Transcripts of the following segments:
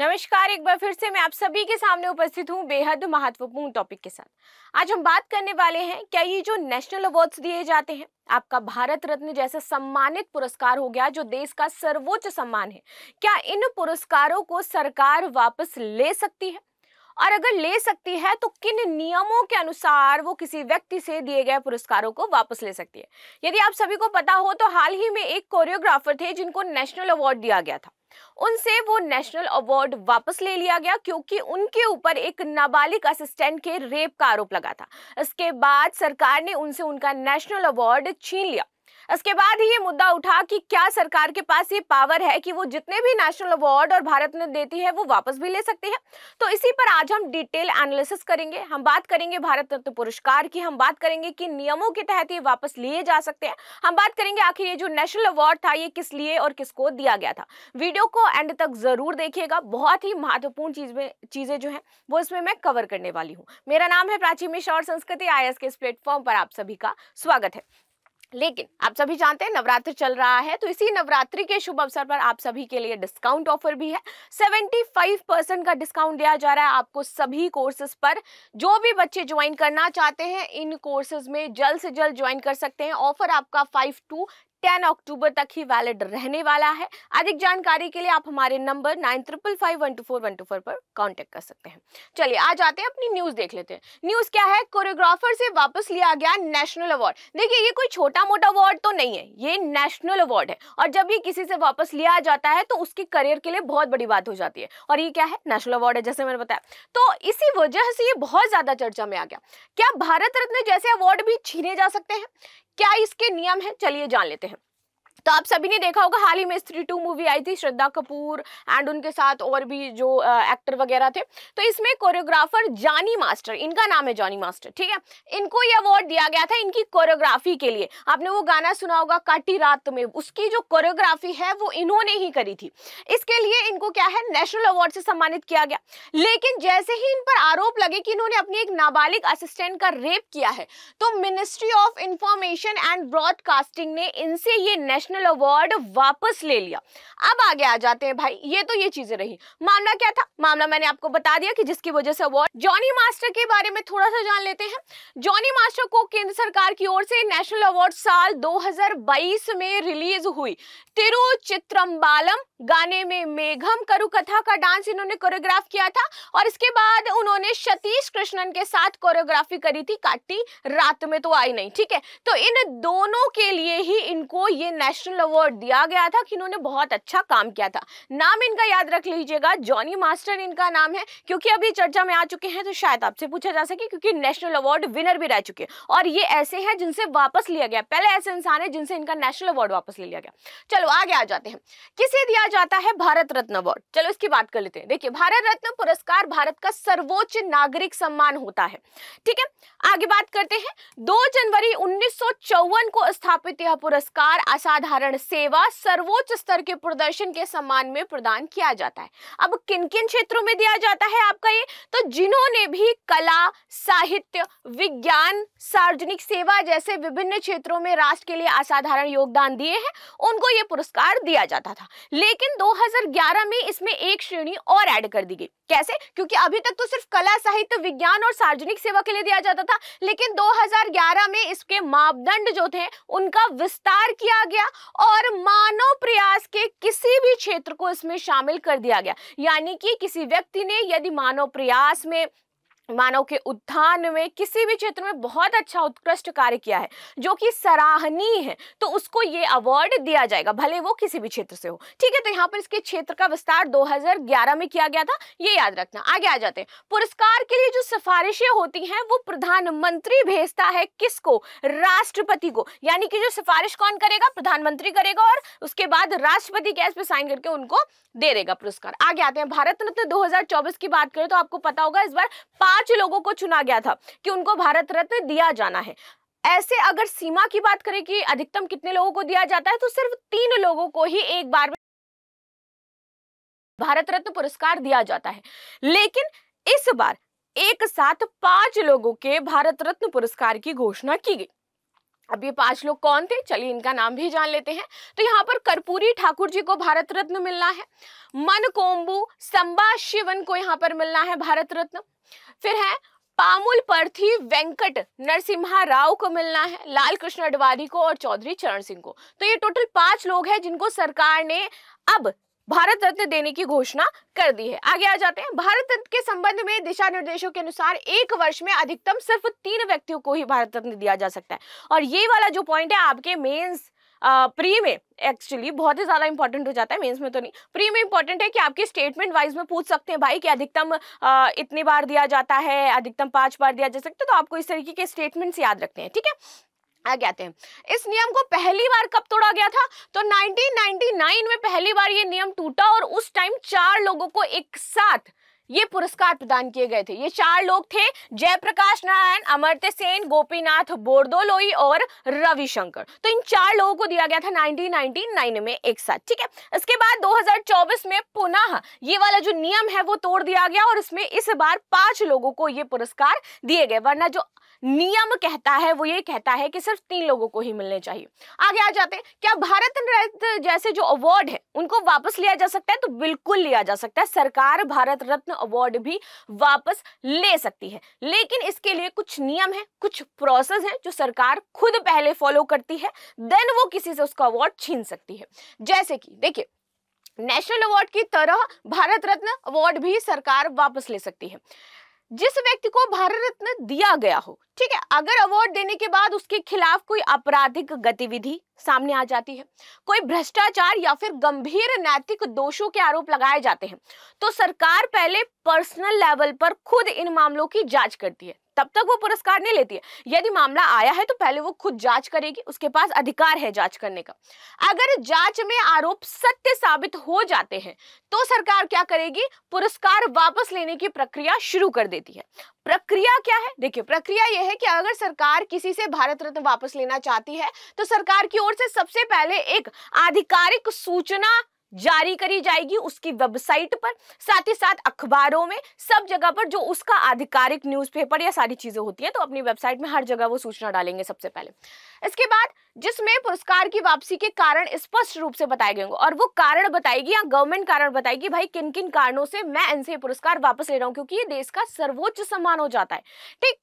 नमस्कार, एक बार फिर से मैं आप सभी के सामने उपस्थित हूँ बेहद महत्वपूर्ण टॉपिक के साथ। आज हम बात करने वाले हैं, क्या ये जो नेशनल अवार्ड्स दिए जाते हैं, आपका भारत रत्न जैसा सम्मानित पुरस्कार हो गया जो देश का सर्वोच्च सम्मान है, क्या इन पुरस्कारों को सरकार वापस ले सकती है? और अगर ले सकती है तो किन नियमों के अनुसार वो किसी व्यक्ति से दिए गए पुरस्कारों को वापस ले सकती है? यदि आप सभी को पता हो तो हाल ही में एक कोरियोग्राफर थे जिनको नेशनल अवार्ड दिया गया था। उनसे वो नेशनल अवार्ड वापस ले लिया गया क्योंकि उनके ऊपर एक नाबालिग असिस्टेंट के रेप का आरोप लगा था। इसके बाद सरकार ने उनसे उनका नेशनल अवार्ड छीन लिया। इसके बाद ही ये मुद्दा उठा कि क्या सरकार के पास ये पावर है कि वो जितने भी नेशनल अवार्ड और भारत ने देती है, वो वापस भी ले सकती है? तो इसी पर आज हम डिटेल एनालिसिस करेंगे। हम बात करेंगे भारत रत्न पुरस्कार की, हम बात करेंगे कि नियमों के तहत ये वापस लिए जा सकते हैं। हम बात करेंगे आखिर ये जो नेशनल अवार्ड था, ये किस लिए और किसको दिया गया था? वीडियो को एंड तक ज़रूर देखिएगा। बहुत ही महत्वपूर्ण चीज़ में, चीज़ें जो है, वो इसमें मैं कवर करने वाली हूँ। मेरा नाम है प्राची मिश्रा और संस्कृति आई के इस प्लेटफॉर्म पर आप सभी का स्वागत है। लेकिन आप सभी जानते हैं नवरात्र चल रहा है तो इसी नवरात्रि के शुभ अवसर पर आप सभी के लिए डिस्काउंट ऑफ़र भी है। 75 परसेंट का डिस्काउंट दिया जा रहा है आपको सभी कोर्सेज पर। जो भी बच्चे ज्वाइन करना चाहते हैं, इन कोर्सेज में जल्द से जल्द ज्वाइन कर सकते हैं। ऑफ़र आपका फाइव टू टेन अक्टूबर तक ही वैलिड रहने वाला है। अधिक जानकारी के लिए आप हमारे number nine triple five one two four one two four पर कांटेक्ट कर सकते हैं। चलिए आ जाते हैं, अपनी न्यूज़ देख लेते हैं। न्यूज़ क्या है? कोरियोग्राफर से वापस लिया गया नेशनल अवार्ड। देखिए, ये कोई छोटा मोटा अवार्ड तो नहीं है, ये नेशनल अवार्ड है। और जब ये किसी से वापस लिया जाता है तो उसके करियर के लिए बहुत बड़ी बात हो जाती है। और ये क्या है? नेशनल अवार्ड है, जैसे मैंने बताया। तो इसी वजह से ये बहुत ज़्यादा चर्चा में आ गया। क्या भारत रत्न जैसे अवार्ड भी छीने जा सकते हैं? क्या इसके नियम है? चलिए जान लेते हैं। तो आप सभी ने देखा होगा हाल ही में स्त्री टू मूवी आई थी श्रद्धा कपूर एंड उनके साथ और भी जो आ, एक्टर वगैरह थे। तो इसमें कोरियोग्राफर जानी मास्टर इनका नाम है जॉनी मास्टर ठीक है? इनको ये अवार्ड दिया गया था इनकी कोरियोग्राफी के लिए। आपने वो गाना सुना होगा काटी रात में। उसकी जो कोरियोग्राफी है वो इन्होंने ही करी थी। इसके लिए इनको क्या है नेशनल अवार्ड से सम्मानित किया गया। लेकिन जैसे ही इन पर आरोप लगे कि इन्होंने अपनी एक नाबालिग असिस्टेंट का रेप किया है तो ministry of information and broadcasting ने इनसे ये नेशनल नेशनल अवार्ड वापस ले लिया। अब आगे आ जाते हैं भाई, ये तो ये चीज़ें रही। मामला क्या था? मामला मैंने आपको बता दिया कि जिसकी वजह से अवार्ड जॉनी मास्टर के बारे में थोड़ा सा जान लेते हैं। जॉनी मास्टर को केंद्र सरकार की ओर से नेशनल अवार्ड साल 2022 में रिलीज़ हुई। तिरुचित्रम्बालम, गाने में मेघम करु कथा का डांस इन्होंने कोरियोग्राफ किया था और इसके बाद उन्होंने सतीश कृष्णन के साथ कोरियोग्राफी करी थी काटी रात में तो आई नहीं, ठीक है? तो इन दोनों के लिए ही इनको ये नेशनल अवार्ड दिया गया था कि इन्होंने बहुत अच्छा काम किया था। नाम इनका याद रख लीजिएगा जॉनी मास्टर इनका नाम है। क्योंकि अभी चर्चा में आ चुके हैं तो शायद आपसे पूछा जा सके क्योंकि नेशनल अवार्ड विनर भी रह चुके। हैं और ये ऐसे हैं जिनसे वापस लिया गया। पहले ऐसे इंसान है जिनसे इनका नेशनल अवार्ड वापस ले लिया गया। चलो, आगे आ जाते हैं। किसे दिया जाता है भारत रत्न अवार्ड चलो, इसकी बात कर लेते हैं। देखिए, भारत रत्न पुरस्कार भारत का सर्वोच्च नागरिक सम्मान होता है। ठीक है? आगे बात करते हैं। दो जनवरी उन्नीस सौ चौवन को स्थापित यह पुरस्कार असाधारण साधारण सेवा सर्वोच्च स्तर के प्रदर्शन के सम्मान में प्रदान किया जाता है। अब किन किन क्षेत्रों में दिया जाता है आपका ये? तो जिन्होंने भी कला, साहित्य, विज्ञान, सार्वजनिक सेवा जैसे विभिन्न क्षेत्रों में राष्ट्र के लिए असाधारण योगदान दिए हैं, उनको ये पुरस्कार दिया जाता था। लेकिन 2011 में इसमें एक श्रेणी और ऐड कर दी गई। कैसे? क्योंकि अभी तक तो सिर्फ़ कला, साहित्य, विज्ञान और सार्वजनिक सेवा के लिए दिया जाता था, लेकिन 2011 में इसके मापदंड जो थे, उनका विस्तार किया गया और मानव प्रयास के किसी भी क्षेत्र को इसमें शामिल कर दिया गया। यानी कि किसी व्यक्ति ने यदि मानव प्रयास में मानव के उत्थान में किसी भी क्षेत्र में बहुत अच्छा उत्कृष्ट कार्य किया है, जो कि सराहनीय है तो उसको ये अवार्ड दिया जाएगा, भले वो किसी भी क्षेत्र से हो। ठीक है तो यहाँ पर इसके क्षेत्र का विस्तार 2011 में किया गया था, ये याद रखना। आगे आ जाते हैं। पुरस्कार के लिए जो सिफारिशें होती हैं, वो प्रधानमंत्री भेजता है किसको? राष्ट्रपति को। यानी कि जो सिफारिश कौन करेगा? प्रधानमंत्री करेगा और उसके बाद राष्ट्रपति गैस पे साइन करके उनको दे देगा पुरस्कार। आगे आते हैं। भारत रत्न 2024 की बात करें तो आपको पता होगा इस बार पाँच लोगों को चुना गया था कि उनको भारत रत्न दिया जाना है। ऐसे अगर सीमा की बात करें कि अधिकतम कितने लोगों को दिया जाता है तो सिर्फ़ तीन लोगों को ही एक बार में भारत रत्न पुरस्कार दिया जाता है। लेकिन इस बार एक साथ पाँच लोगों के भारत रत्न पुरस्कार की घोषणा की गई। अब ये पाँच लोग कौन थे? चलिए इनका नाम भी जान लेते हैं। तो यहाँ पर कर्पूरी ठाकुर जी को भारत रत्न मिलना है। मन कोम्बू संबा शिवन को यहाँ पर मिलना है भारत रत्न। फिर है, पामुल पर्थी वेंकट नरसिम्हा राव को मिलना है लाल कृष्ण अडवाणी को और चौधरी चरण सिंह को। तो ये टोटल पाँच लोग हैं जिनको सरकार ने अब भारत रत्न देने की घोषणा कर दी है। आगे आ जाते हैं। भारत रत्न के संबंध में दिशा निर्देशों के अनुसार एक वर्ष में अधिकतम सिर्फ़ तीन व्यक्तियों को ही भारत रत्न दिया जा सकता है। और ये वाला जो पॉइंट है, आपके मेंस प्री में एक्चुअली बहुत ही ज़्यादा इंपॉर्टेंट हो जाता है मेंस में तो नहीं। प्री में इंपॉर्टेंट है कि आपके स्टेटमेंट वाइज में पूछ सकते हैं, भाई, कि अधिकतम इतनी बार दिया जाता है, अधिकतम पाँच बार दिया जा सकता है तो आपको इस तरीके के स्टेटमेंट्स याद रखते हैं, ठीक है? आगे आते हैं। इस नियम को पहली बार कब तोड़ा गया था? तो 1999 में पहली बार ये नियम टूटा और उस टाइम चार लोगों को एक साथ ये पुरस्कार प्रदान किए गए थे। ये चार लोग थे, जयप्रकाश नारायण, अमर्त्य सेन, गोपीनाथ बोरदोलोई और रविशंकर। तो इन चार लोगों को दिया गया था 1999 में एक साथ, ठीक है? इसके बाद 2024 में पुनः ये वाला जो नियम है वो तोड़ दिया गया और इसमें इस बार पाँच लोगों को ये पुरस्कार दिए गए। वरना जो नियम कहता है, वो ये कहता है कि सिर्फ़ तीन लोगों को ही मिलने चाहिए। आगे आ जाते हैं। क्या भारत रत्न जैसे जो अवार्ड है, उनको वापस लिया जा सकता है? तो बिल्कुल लिया जा सकता है। सरकार भारत रत्न अवार्ड भी वापस ले सकती है। लेकिन इसके लिए कुछ नियम है, कुछ प्रोसेस है जो सरकार खुद पहले फॉलो करती है देन वो किसी से उसका अवार्ड छीन सकती है। जैसे कि, देखिए नेशनल अवार्ड की तरह भारत रत्न अवार्ड भी सरकार वापस ले सकती है। जिस व्यक्ति को भारत रत्न दिया गया हो ठीक है, अगर अवार्ड देने के बाद उसके खिलाफ कोई आपराधिक गतिविधि सामने आ जाती है, कोई भ्रष्टाचार या फिर गंभीर नैतिक दोषों के आरोप लगाए जाते हैं तो सरकार पहले पर्सनल लेवल पर खुद इन मामलों की जाँच करती है। तब तक वो पुरस्कार नहीं लेती है। यदि मामला आया है तो पहले वो खुद जाँच करेगी, उसके पास अधिकार है जाँच करने का। अगर जाँच में आरोप सत्य साबित हो जाते हैं तो सरकार क्या करेगी? पुरस्कार वापस लेने की प्रक्रिया शुरू कर देती है। प्रक्रिया क्या है? देखिए, प्रक्रिया यह है कि अगर सरकार किसी से भारत रत्न वापस लेना चाहती है तो सरकार की ओर से सबसे पहले एक आधिकारिक सूचना जारी करी जाएगी उसकी वेबसाइट पर। साथ ही साथ अखबारों में सब जगह पर जो उसका आधिकारिक न्यूज़पेपर या सारी चीज़ें होती है तो अपनी वेबसाइट में हर जगह वो सूचना डालेंगे सबसे पहले। इसके बाद जिसमें पुरस्कार की वापसी के कारण स्पष्ट रूप से बताए गए और वो कारण बताएगी या गवर्नमेंट कारण बताएगी, भाई किन किन कारणों से मैं इनसे पुरस्कार वापस ले रहा हूँ, क्योंकि ये देश का सर्वोच्च सम्मान हो जाता है। ठीक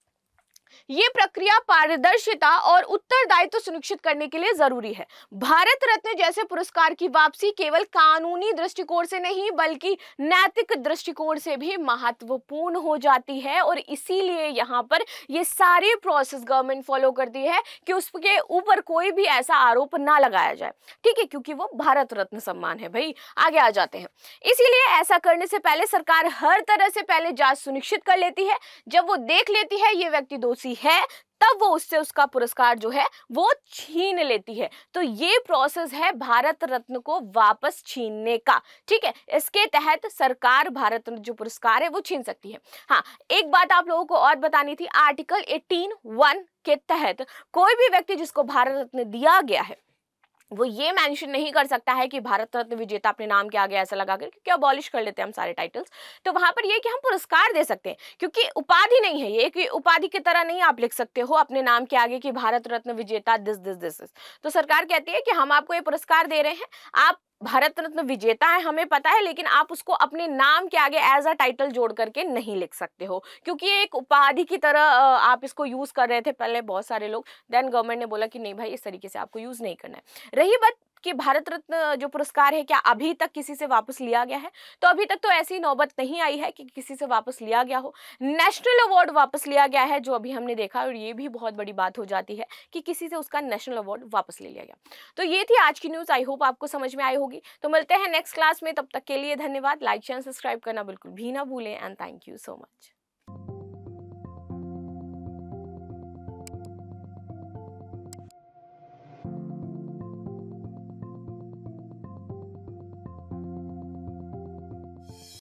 ये प्रक्रिया पारदर्शिता और उत्तरदायित्व सुनिश्चित करने के लिए ज़रूरी है। भारत रत्न जैसे पुरस्कार की वापसी केवल कानूनी दृष्टिकोण से नहीं, बल्कि नैतिक दृष्टिकोण से भी महत्वपूर्ण हो जाती है और इसीलिए यहाँ पर ये सारी प्रोसेस गवर्नमेंट फॉलो करती है कि उसके ऊपर कोई भी ऐसा आरोप ना लगाया जाए। ठीक है, क्योंकि वो भारत रत्न सम्मान है भाई। आगे आ जाते हैं। इसीलिए ऐसा करने से पहले सरकार हर तरह से पहले जाँच सुनिश्चित कर लेती है। जब वो देख लेती है, ये व्यक्ति दोषी है, तब वो उससे उसका पुरस्कार जो है, वो छीन लेती है। तो ये प्रोसेस है भारत रत्न को वापस छीनने का, ठीक है? इसके तहत सरकार भारत रत्न जो पुरस्कार है, वो छीन सकती है। हाँ एक बात आप लोगों को और बतानी थी आर्टिकल 18 वन के तहत कोई भी व्यक्ति जिसको भारत रत्न दिया गया है वो ये मेंशन नहीं कर सकता है कि भारत रत्न विजेता अपने नाम के आगे ऐसा लगा कर क्योंकि अबॉलिश कर लेते हैं हम सारे टाइटल्स तो वहाँ पर ये कि हम पुरस्कार दे सकते हैं, क्योंकि उपाधि नहीं है ये, कि उपाधि की तरह नहीं आप लिख सकते हो अपने नाम के आगे कि भारत रत्न विजेता दिस दिस दिस तो सरकार कहती है कि हम आपको ये पुरस्कार दे रहे हैं, आप भारत रत्न विजेता है, हमें पता है, लेकिन आप उसको अपने नाम के आगे एज अ टाइटल जोड़ करके नहीं लिख सकते हो। क्योंकि एक उपाधि की तरह आप इसको यूज़ कर रहे थे, पहले बहुत सारे लोग देन गवर्नमेंट ने बोला कि नहीं भाई, इस तरीके से आपको यूज़ नहीं करना है। रही बात कि भारत रत्न जो पुरस्कार है, क्या अभी तक किसी से वापस लिया गया है? तो अभी तक तो ऐसी नौबत नहीं आई है कि किसी से वापस लिया गया हो। नेशनल अवार्ड वापस लिया गया है, जो अभी हमने देखा और ये भी बहुत बड़ी बात हो जाती है कि किसी से उसका नेशनल अवार्ड वापस ले लिया गया। तो ये थी आज की न्यूज़। आई होप आपको समझ में आई होगी। तो मिलते हैं नेक्स्ट क्लास में। तब तक के लिए धन्यवाद। लाइक, शेयर, सब्सक्राइब करना बिल्कुल भी ना भूलें। And thank you so much.